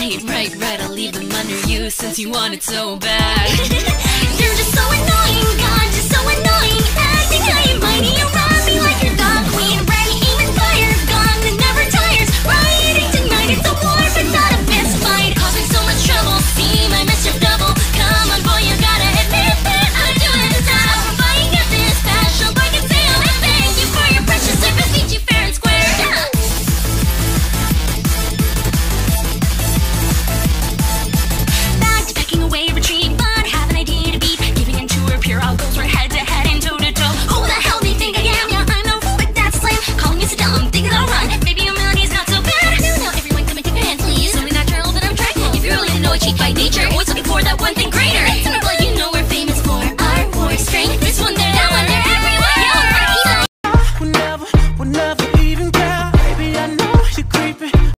Right, right, I'll leave them under you since you want it so bad. unique by nature. Always looking for that one thing greater. It's in our blood, you know we're famous for Our war strength, this one, they're that one, they're everywhere. Yellow, we're never, we're never